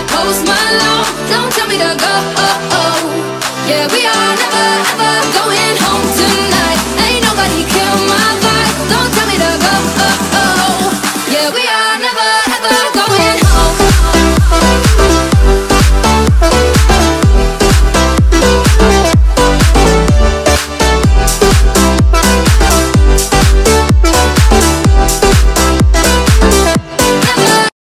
like Post Malone. Don't tell me to go. Yeah, we are never ever.